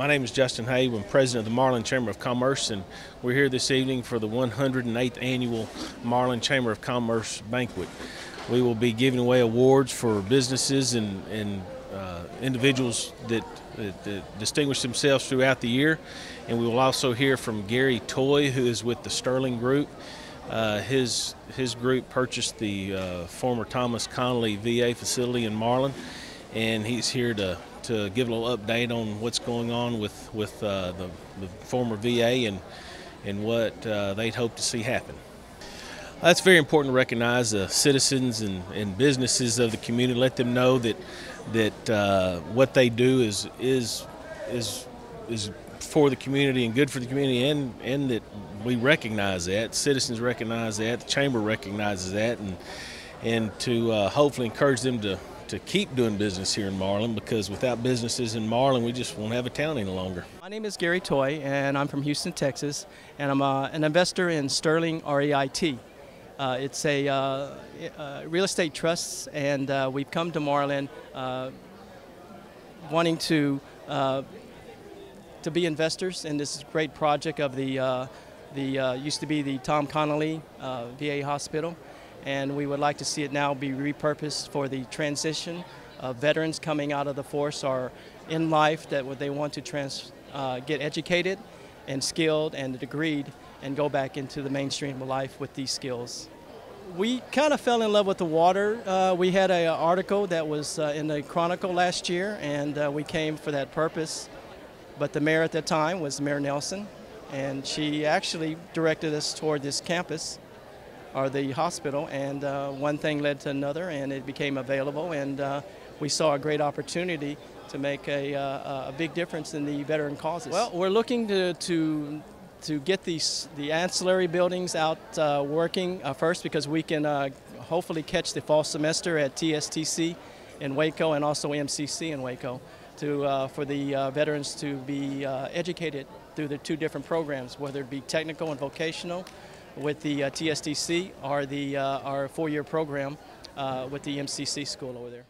My name is Justin Hay. I'm president of the Marlin Chamber of Commerce, and we're here this evening for the 108th annual Marlin Chamber of Commerce banquet. We will be giving away awards for businesses and, and uh, individuals that, that, that, distinguish themselves throughout the year, and we will also hear from Gary Toy, who is with the Sterling Group. Uh, his his group purchased the uh, former Thomas Connally VA facility in Marlin, and he's here to to give a little update on what's going on with with uh, the, the, former VA and and what uh, they'd hope to see happen. That's very important to recognize the citizens and, and businesses of the community. Let them know that that uh, what they do is is is is for the community and good for the community, and and that we recognize that citizens recognize that the chamber recognizes that, and and to uh, hopefully encourage them to to keep doing business here in Marlin because without businesses in Marlin, we just won't have a town any longer. My name is Gary Toy, and I'm from Houston, Texas, and I'm uh, an investor in Sterling REIT. Uh, it's a uh, uh, real estate trust, and uh, we've come to Marlin wanting to to be investors in this great project of the the used to be the Tom Connally VA Hospital and we would like to see it now be repurposed for the transition of veterans coming out of the force or in life that they want to trans, uh, get educated and skilled and degreed and go back into the mainstream of life with these skills. We kind of fell in love with the water. Uh, we had an article that was uh, in the Chronicle last year, and uh, we came for that purpose. But the mayor at that time was Mayor Nelson, and she actually directed us toward this campus or the hospital, and uh, one thing led to another, and it became available, and uh, we saw a great opportunity to make a, uh, a big difference in the veteran causes. Well, we're looking to, to to get these the ancillary buildings out uh, working uh, first because we can uh, hopefully catch the fall semester at TSTC in Waco and also MCC in Waco to for the veterans to be educated through the two different programs, whether it be technical and vocational with the uh, TSTC or the uh, our four-year program uh, with the MCC school over there.